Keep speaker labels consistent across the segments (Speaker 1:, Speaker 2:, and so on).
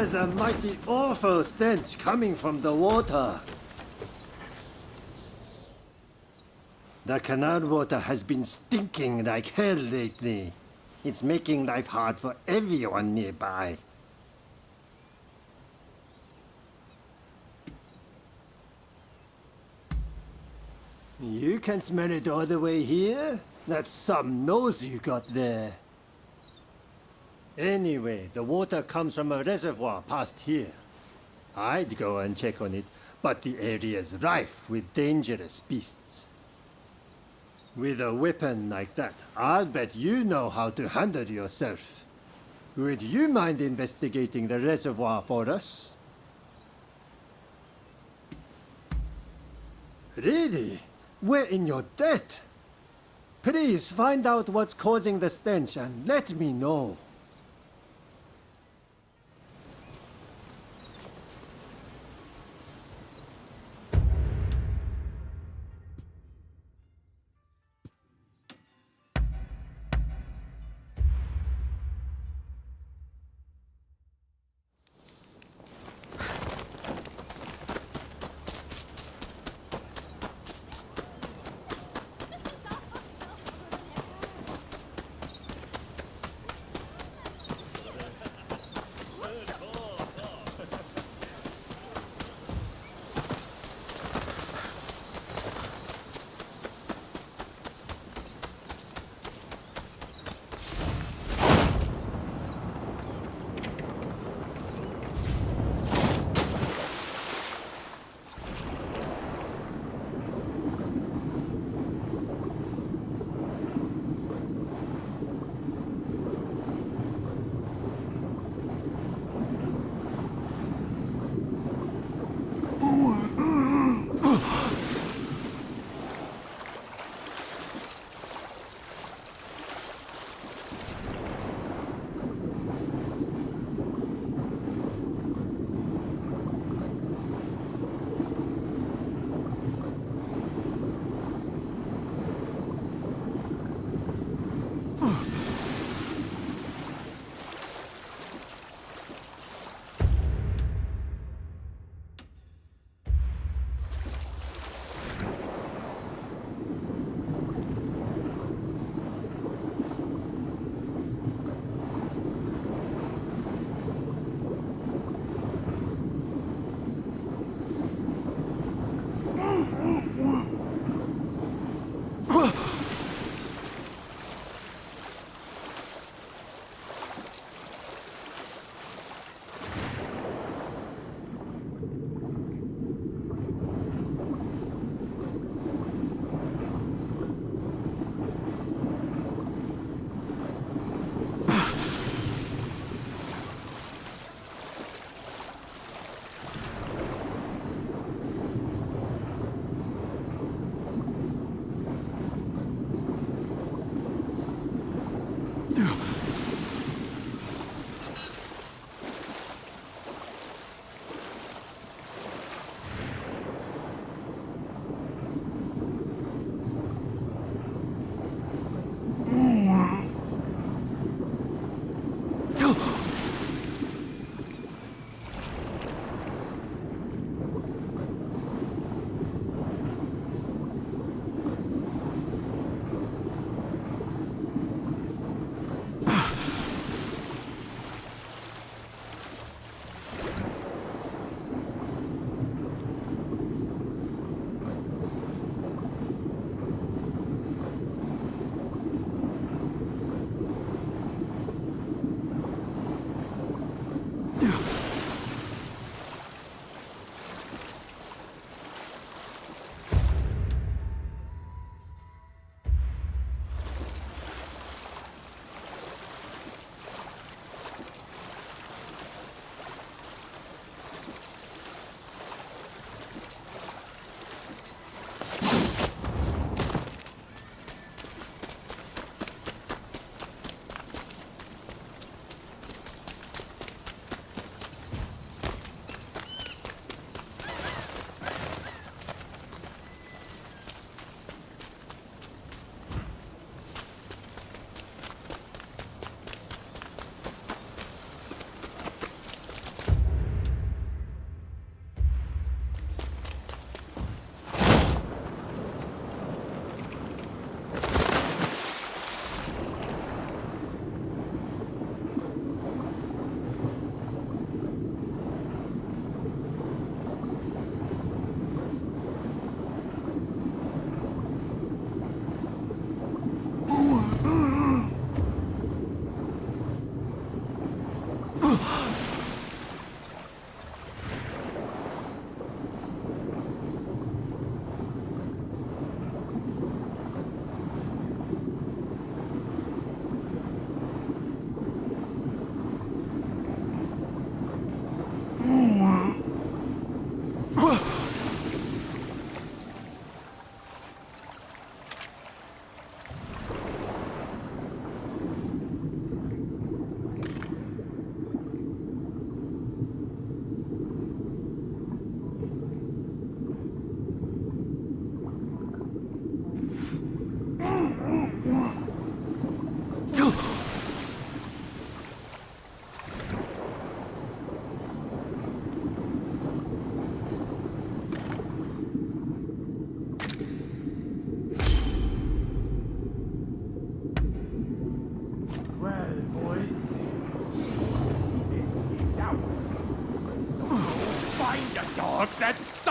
Speaker 1: There's a mighty awful stench coming from the water. The canal water has been stinking like hell lately. It's making life hard for everyone nearby. You can smell it all the way here? That's some nose you got there. Anyway, the water comes from a reservoir past here. I'd go and check on it, but the area's rife with dangerous beasts. With a weapon like that, I'll bet you know how to handle yourself. Would you mind investigating the reservoir for us? Really? We're in your debt. Please find out what's causing the stench and let me know.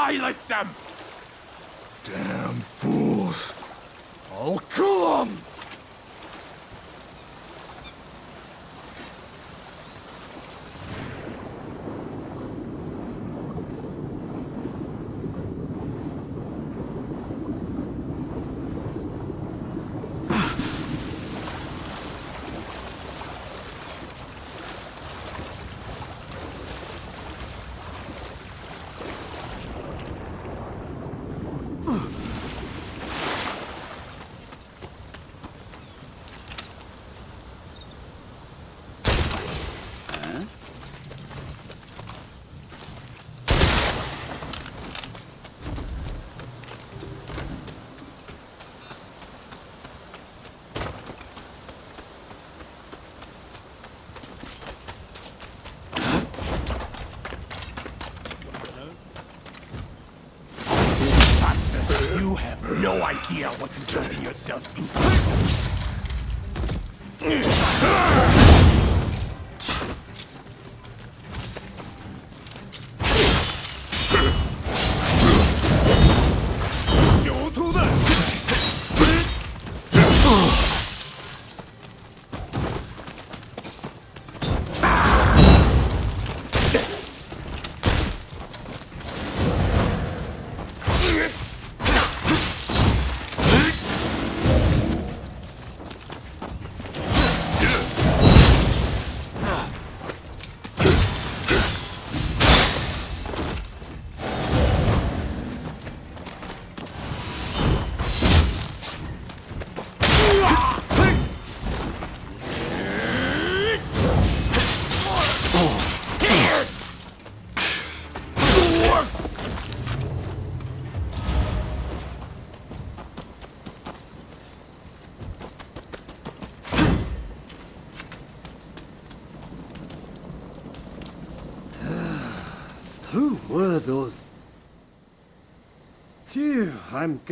Speaker 2: Silence them!
Speaker 3: Damn fools! I'll kill 'em!
Speaker 2: You have no idea what you're getting yourself into.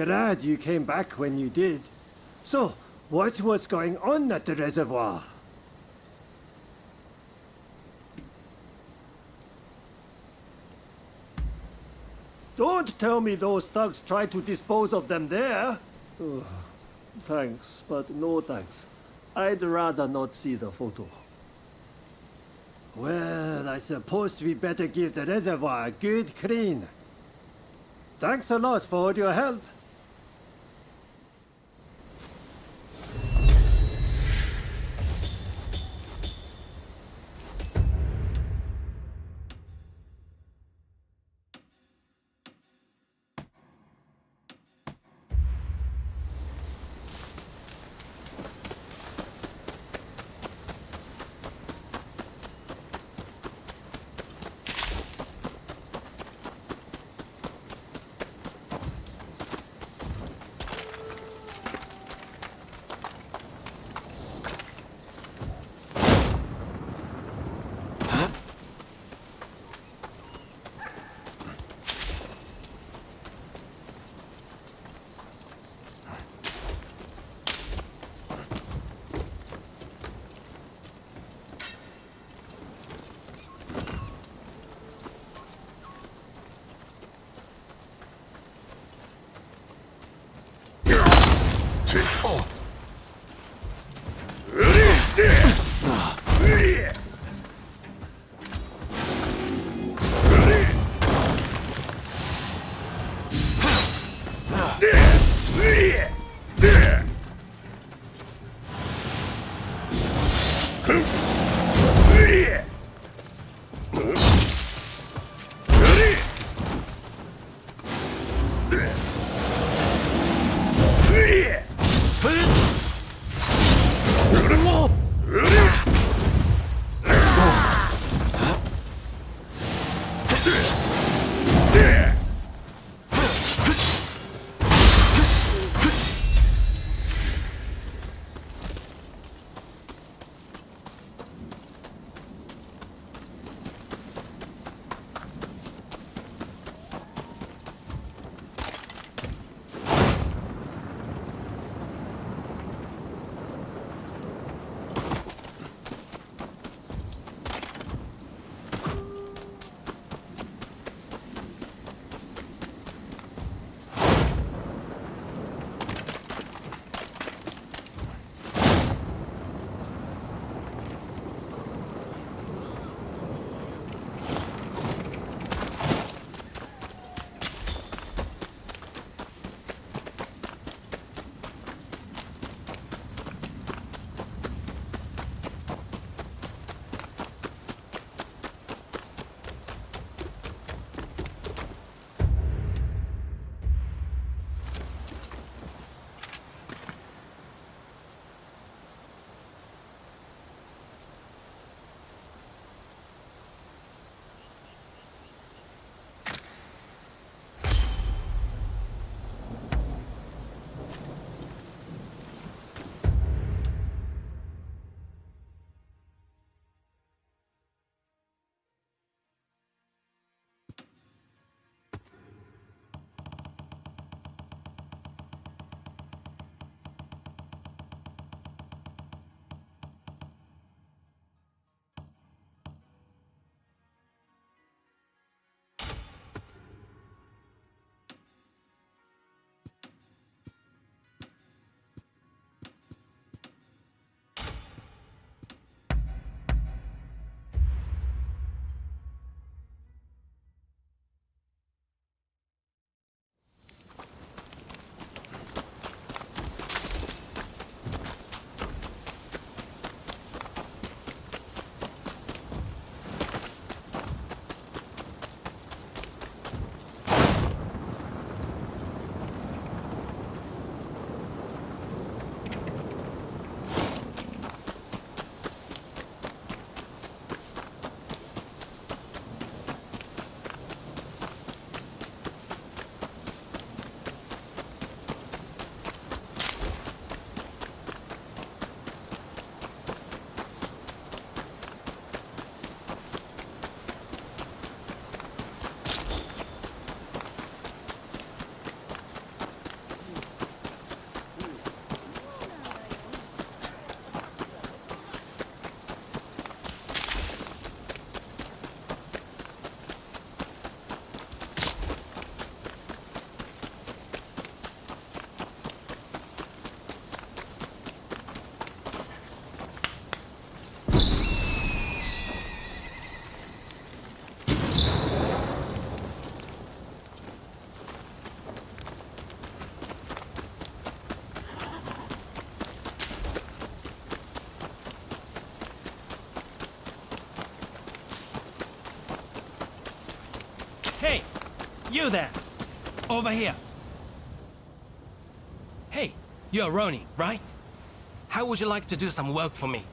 Speaker 1: Glad you came back when you did. So, what was going on at the reservoir? Don't tell me those thugs tried to dispose of them there. Ugh, thanks, but no thanks. I'd rather not see the photo. Well, I suppose we better give the reservoir a good clean. Thanks a lot for all your help.
Speaker 2: Oh. You there. Over here. Hey, you're Ronin, right? How would you like to do some work for me?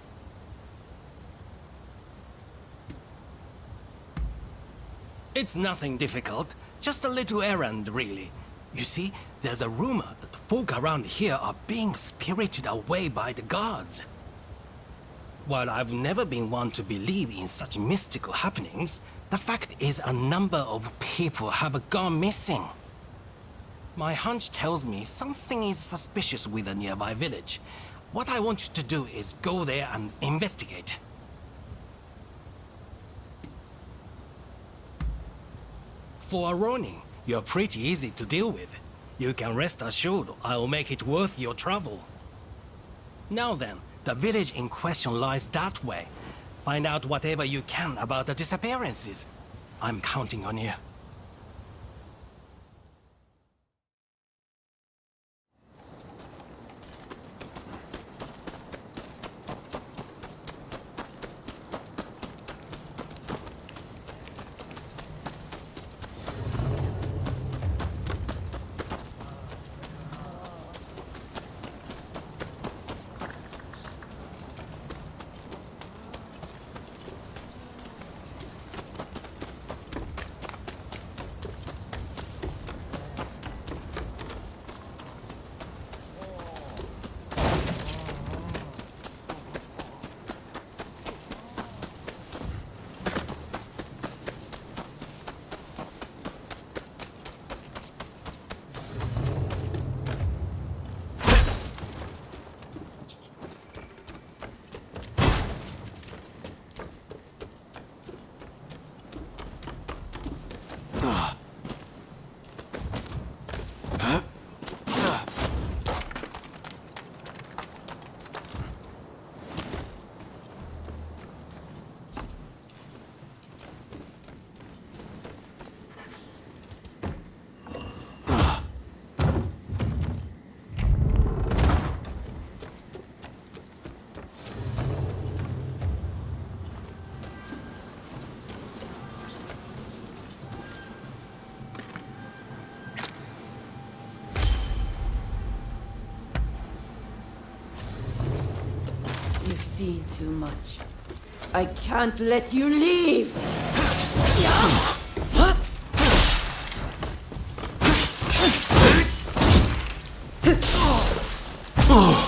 Speaker 2: It's nothing difficult, just a little errand, really. You see, there's a rumor that folk around here are being spirited away by the gods. While I've never been one to believe in such mystical happenings, the fact is a number of people have gone missing. My hunch tells me something is suspicious with a nearby village. What I want you to do is go there and investigate. For a Ronin, you're pretty easy to deal with. You can rest assured I'll make it worth your trouble. Now then, the village in question lies that way. Find out whatever you can about the disappearances. I'm counting on you.
Speaker 4: Too much. I can't let you leave!
Speaker 2: Hey,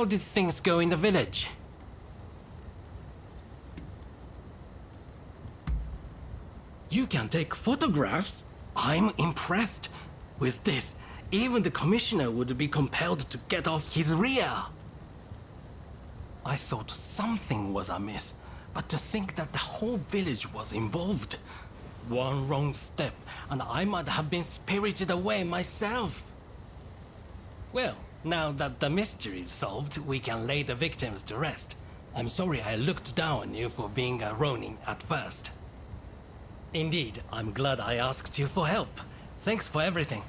Speaker 2: how did things go in the village? You can take photographs? I'm impressed. With this, even the commissioner would be compelled to get off his rear. I thought something was amiss, but to think that the whole village was involved. One wrong step, and I might have been spirited away myself. Well, now that the mystery is solved, we can lay the victims to rest. I'm sorry I looked down on you for being a Ronin at first. Indeed, I'm glad I asked you for help. Thanks for everything.